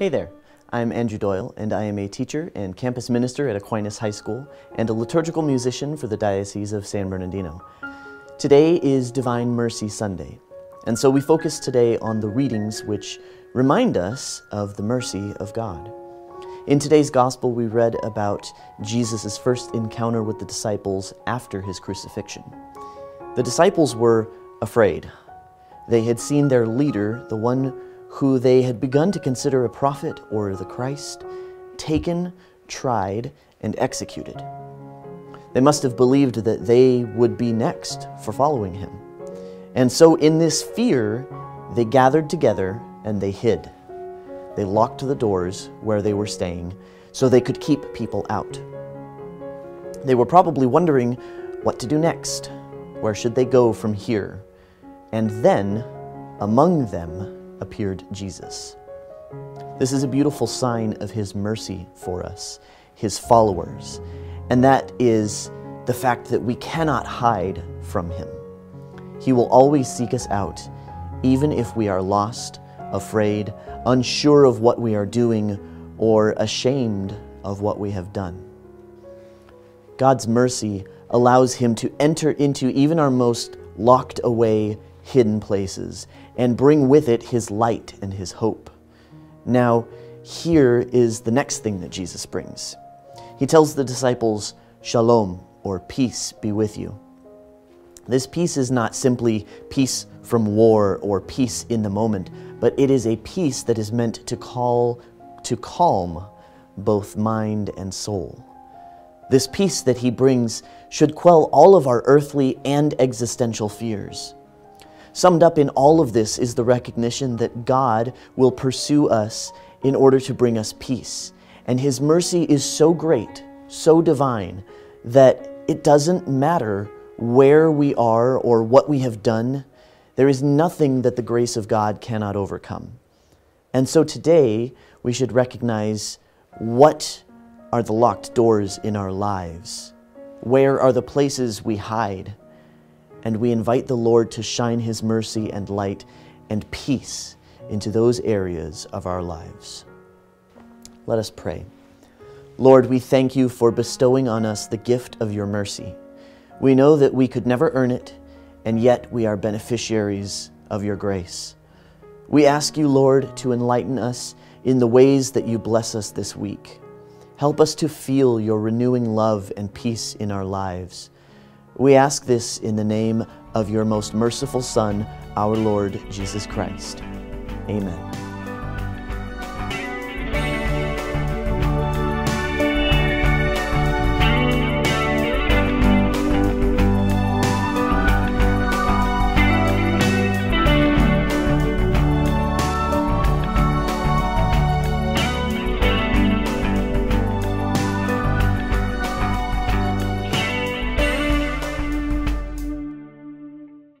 Hey there, I'm Andrew Doyle, and I am a teacher and campus minister at Aquinas High School and a liturgical musician for the Diocese of San Bernardino. Today is Divine Mercy Sunday, and so we focus today on the readings which remind us of the mercy of God. In today's Gospel, we read about Jesus' first encounter with the disciples after his crucifixion. The disciples were afraid. They had seen their leader, the one who they had begun to consider a prophet or the Christ, taken, tried, and executed. They must have believed that they would be next for following him. And so, in this fear, they gathered together and they hid. They locked the doors where they were staying so they could keep people out. They were probably wondering what to do next. Where should they go from here? And then, among them, appeared Jesus. This is a beautiful sign of His mercy for us, His followers, and that is the fact that we cannot hide from Him. He will always seek us out, even if we are lost, afraid, unsure of what we are doing, or ashamed of what we have done. God's mercy allows Him to enter into even our most locked away hidden places and bring with it his light and his hope. Now, here is the next thing that Jesus brings. He tells the disciples, Shalom, or peace be with you. This peace is not simply peace from war or peace in the moment, but it is a peace that is meant to call to calm both mind and soul. This peace that he brings should quell all of our earthly and existential fears. Summed up in all of this is the recognition that God will pursue us in order to bring us peace. And His mercy is so great, so divine, that it doesn't matter where we are or what we have done. There is nothing that the grace of God cannot overcome. And so today, we should recognize what are the locked doors in our lives? Where are the places we hide? And we invite the Lord to shine His mercy and light and peace into those areas of our lives. Let us pray. Lord, we thank you for bestowing on us the gift of your mercy. We know that we could never earn it, and yet we are beneficiaries of your grace. We ask you, Lord, to enlighten us in the ways that you bless us this week. Help us to feel your renewing love and peace in our lives. We ask this in the name of your most merciful Son, our Lord Jesus Christ. Amen.